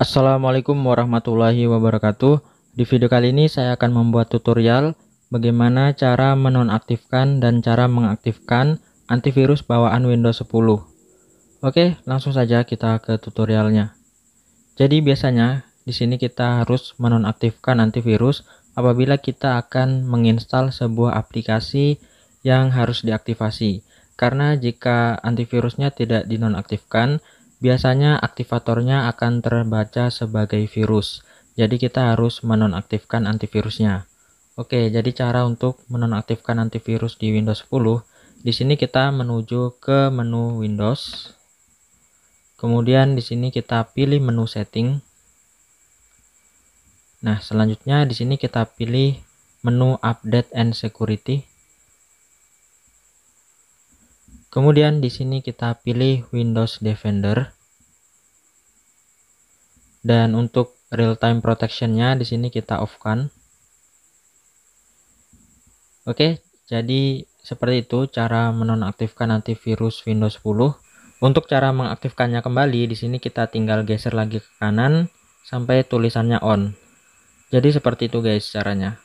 Assalamualaikum warahmatullahi wabarakatuh. Di video kali ini saya akan membuat tutorial Bagaimana cara menonaktifkan dan cara mengaktifkan antivirus bawaan Windows 10 Oke langsung saja kita ke tutorialnya. Jadi biasanya di sini kita harus menonaktifkan antivirus apabila kita akan menginstal sebuah aplikasi yang harus diaktifasi. Karena jika antivirusnya tidak dinonaktifkan, biasanya aktivatornya akan terbaca sebagai virus. Jadi kita harus menonaktifkan antivirusnya. Oke, jadi cara untuk menonaktifkan antivirus di Windows 10, di sini kita menuju ke menu Windows. Kemudian di sini kita pilih menu setting. Nah, selanjutnya di sini kita pilih menu update and security. Kemudian di sini kita pilih Windows Defender. Dan untuk real time protectionnya di sini kita off kan. Oke, jadi seperti itu cara menonaktifkan antivirus Windows 10. Untuk cara mengaktifkannya kembali di sini kita tinggal geser lagi ke kanan sampai tulisannya on. Jadi seperti itu guys caranya.